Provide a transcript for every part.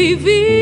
es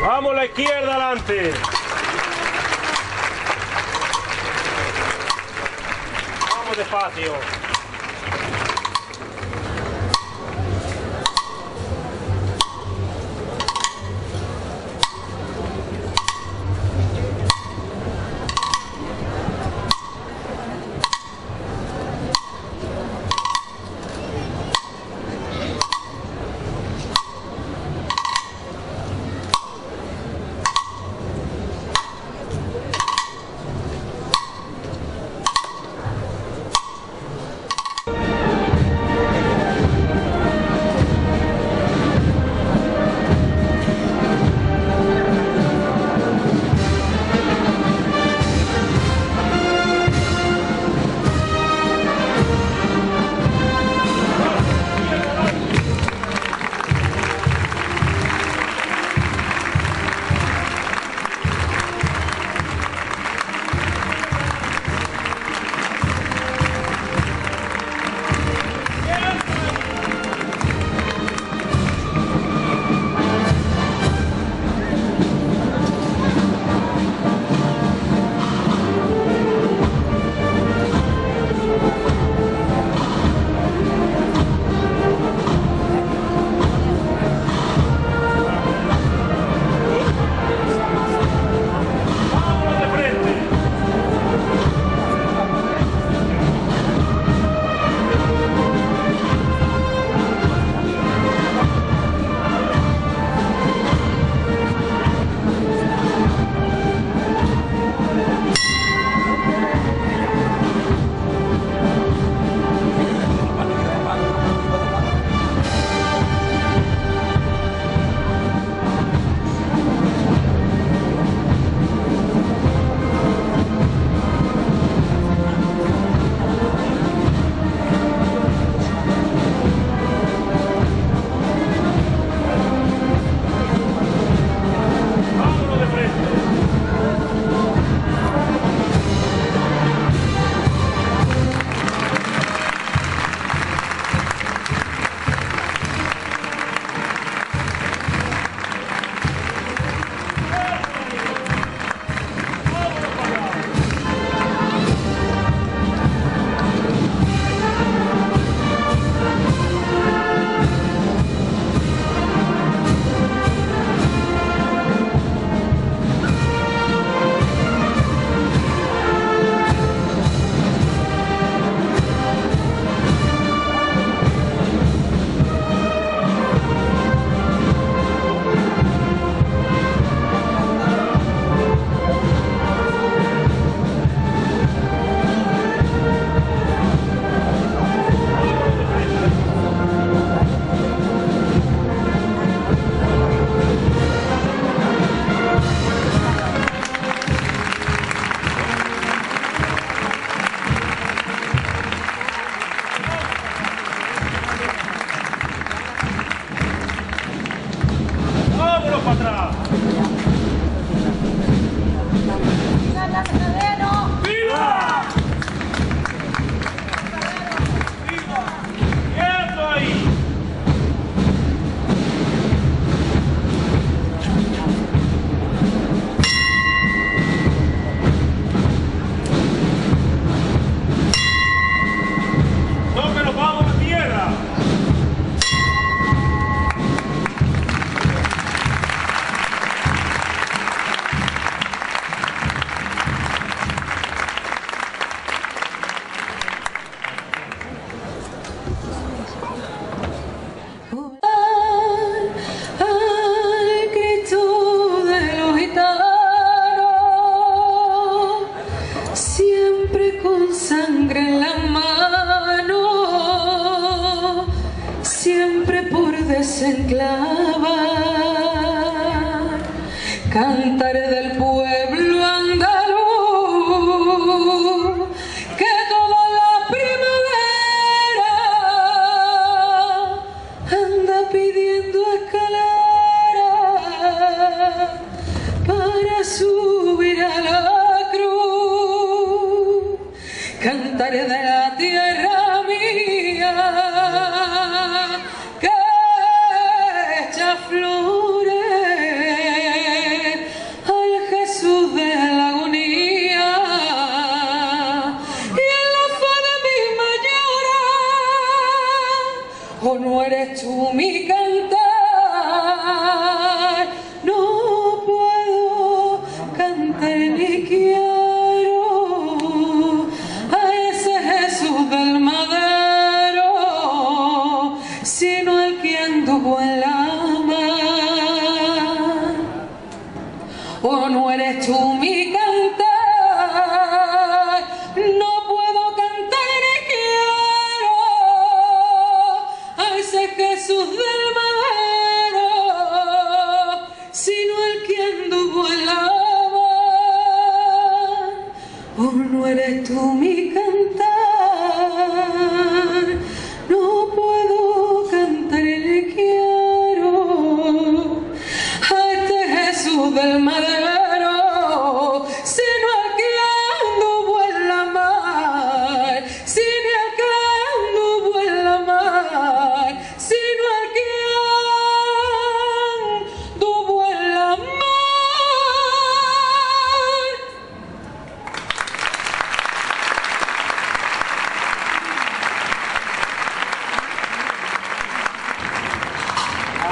Vamos la izquierda adelante. Vamos despacio.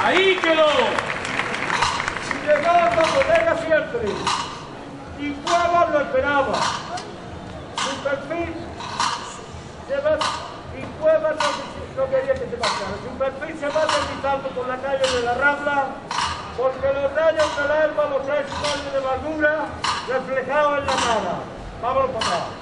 Ahí quedó. Llegaba la bodega siempre. Y Cueva lo esperaba. Su perfil lleva, y Cueva no, quería que se pasara. Su se va deslizando por la calle de la Rambla porque los rayos del alba los trae su calle de madura reflejado en la cara. Vámonos para acá.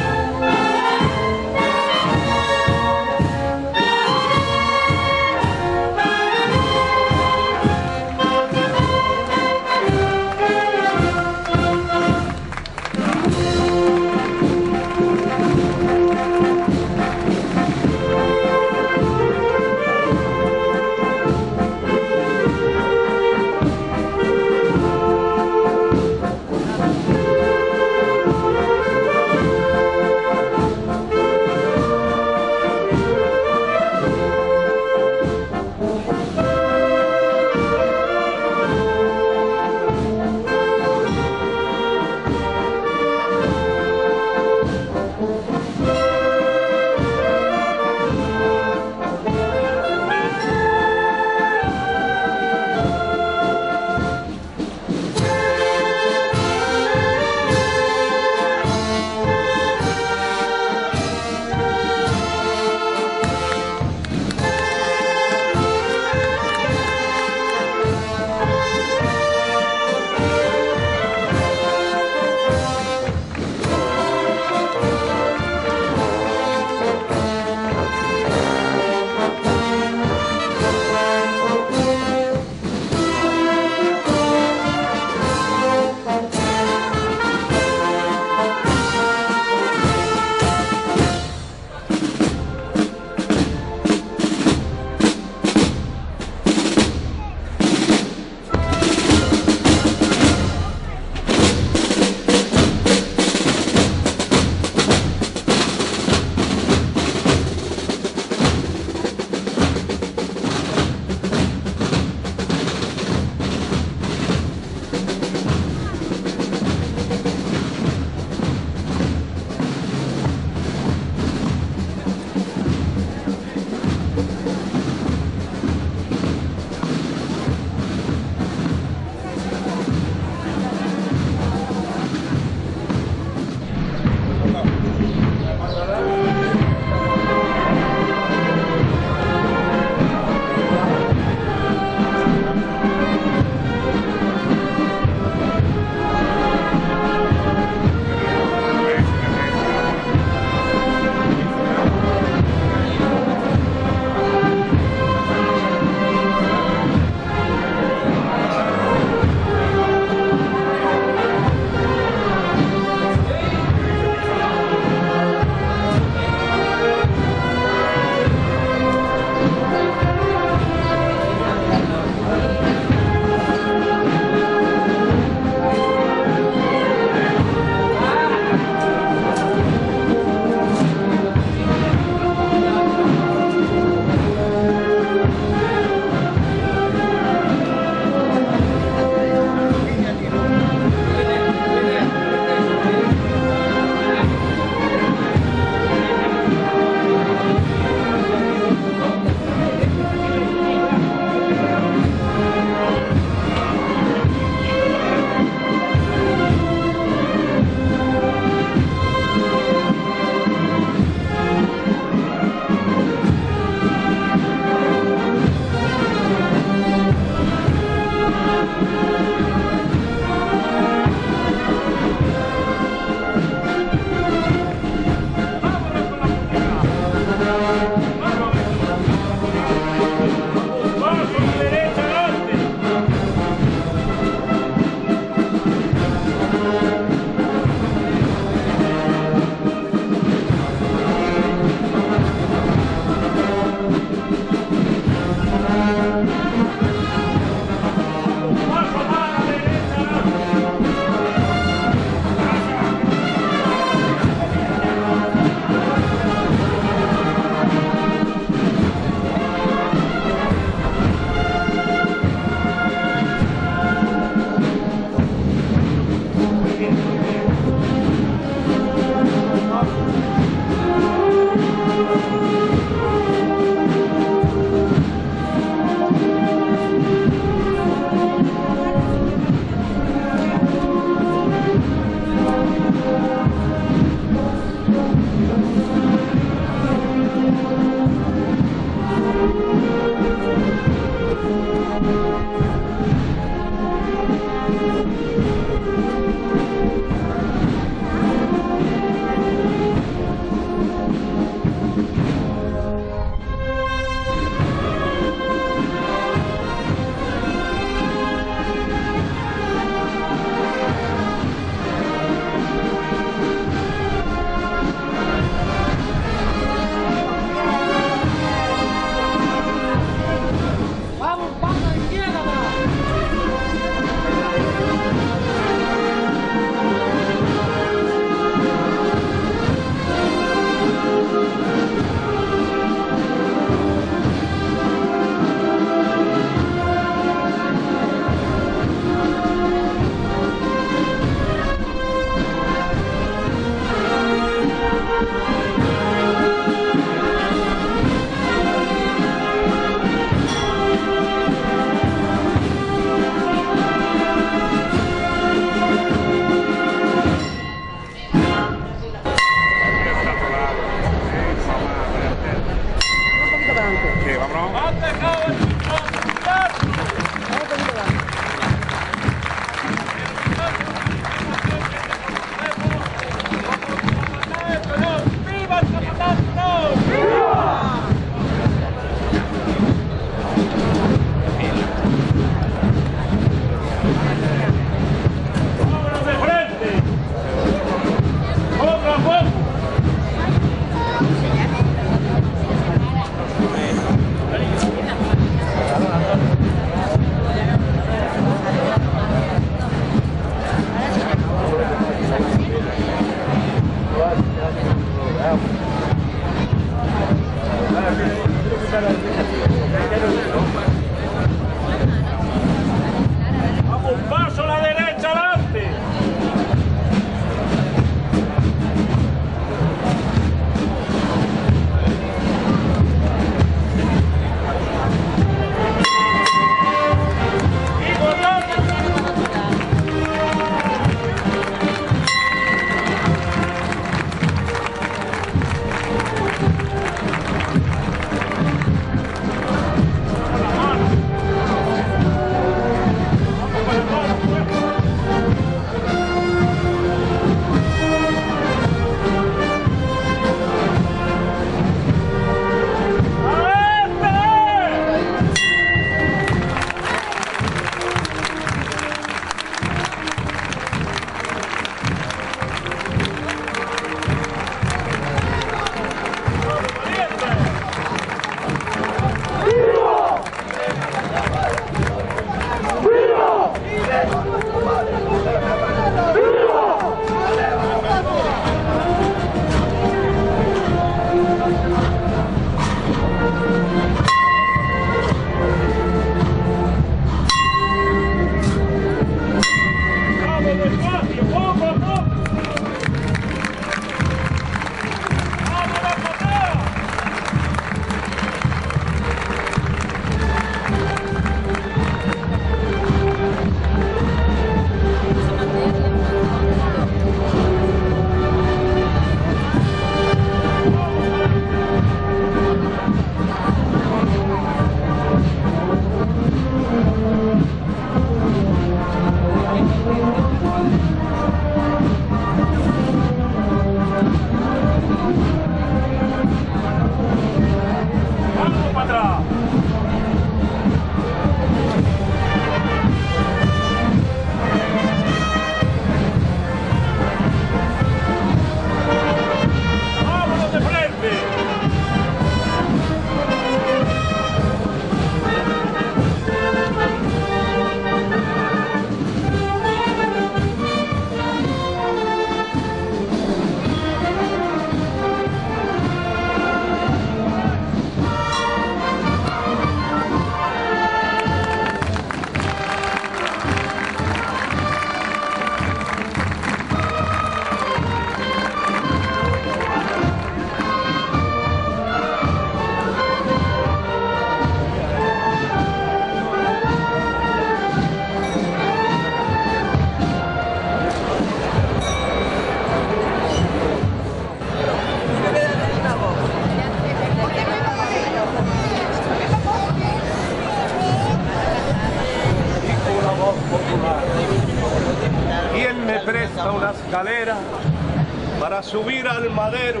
Al madero,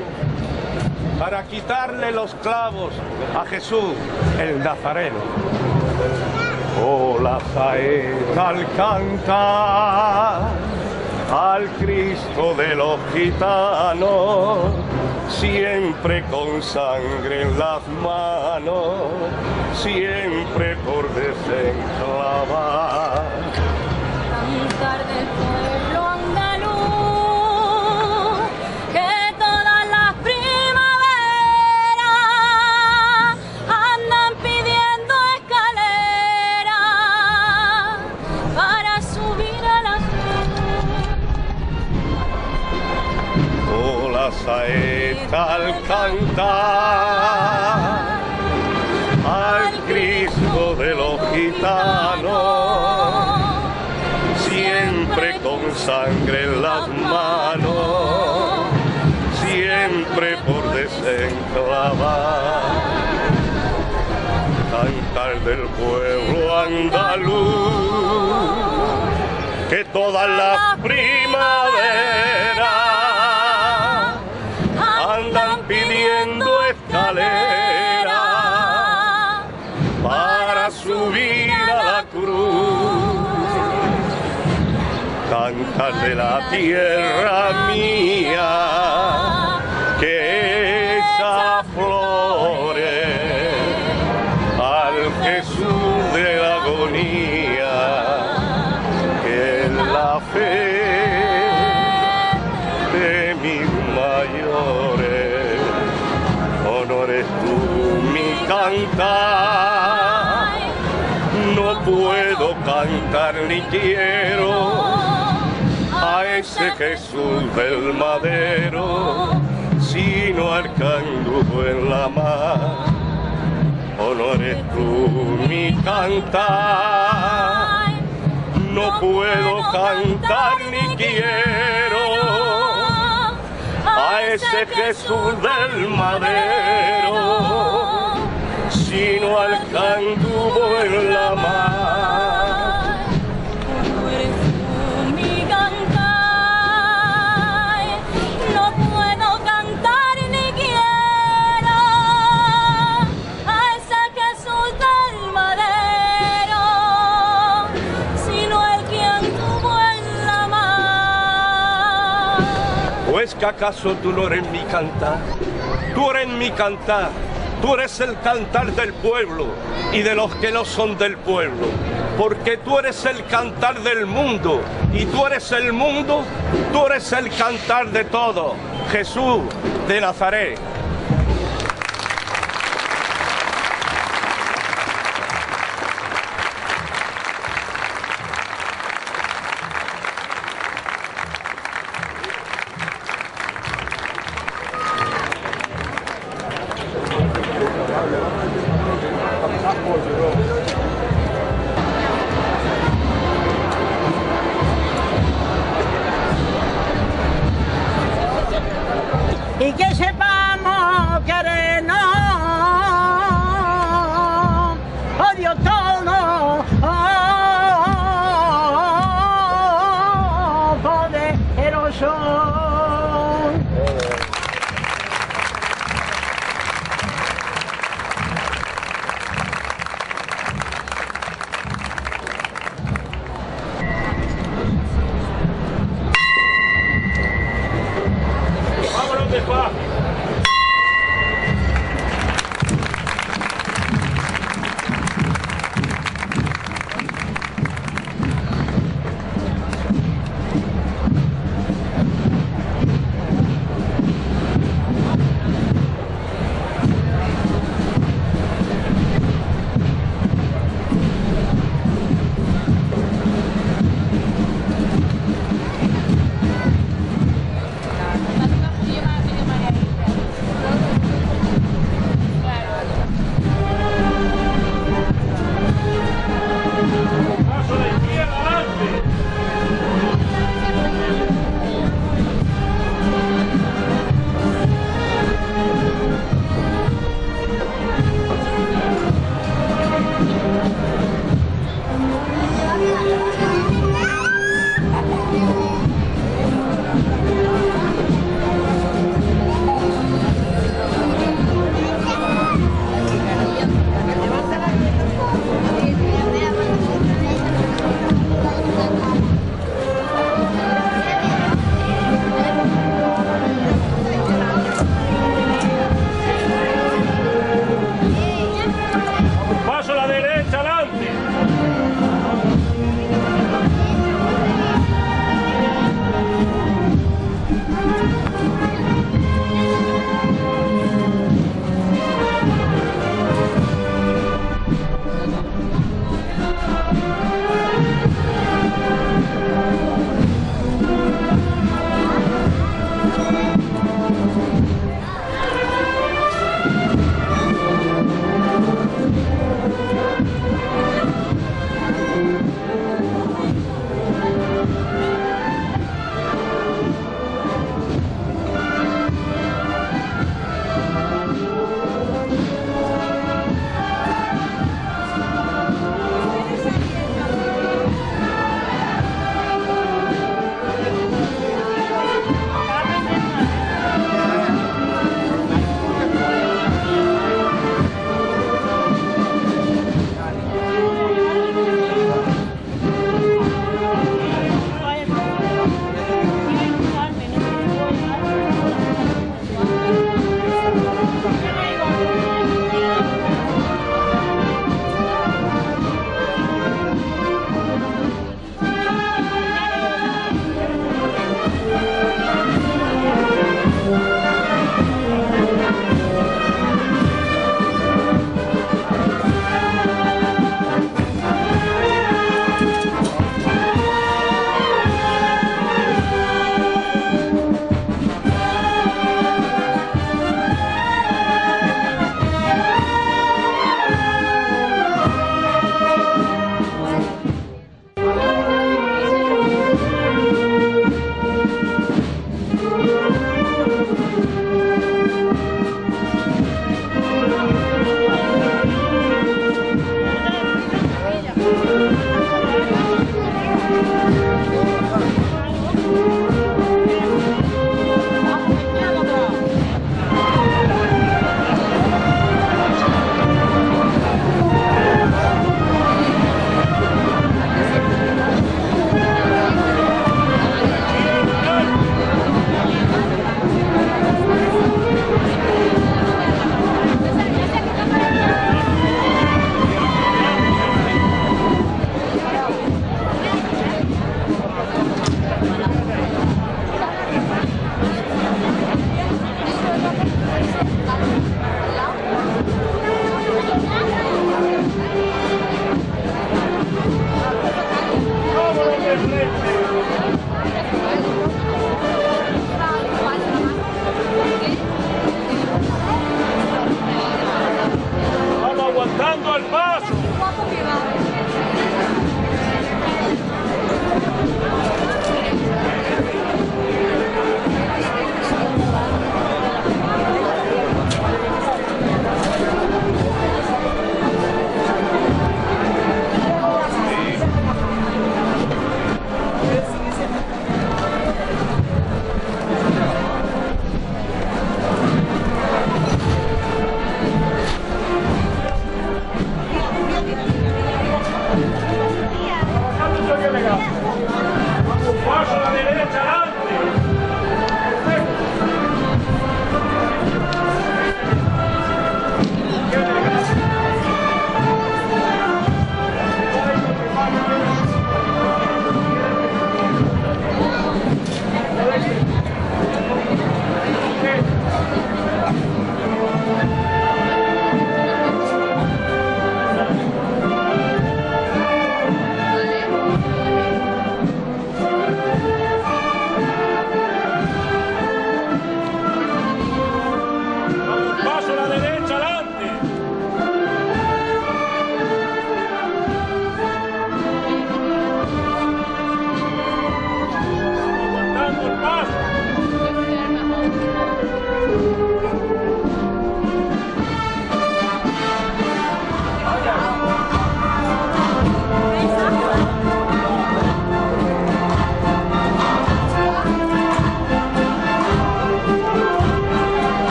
para quitarle los clavos a Jesús, el Nazareno. Oh, la saeta al cantar al Cristo de los gitanos, siempre con sangre en las manos, siempre por desenclavar. Tierra mía, que esa flores al Jesús de la agonía, que la fe de mis mayores. Honores tú mi cantar, no puedo cantar ni quiero ese Jesús del madero, sino al candujo en la mar. Honores tú mi cantar, no puedo cantar ni quiero a ese Jesús del madero, sino al candubo en la mar. Es que acaso tú no eres mi cantar? Tú eres mi cantar. Tú eres el cantar del pueblo y de los que no son del pueblo. Porque tú eres el cantar del mundo y tú eres el mundo, tú eres el cantar de todo. Jesús de Nazaret.